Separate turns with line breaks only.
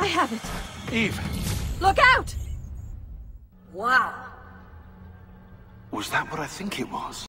I have it.
Eve,
Look out! Wow.
was that what I think it was?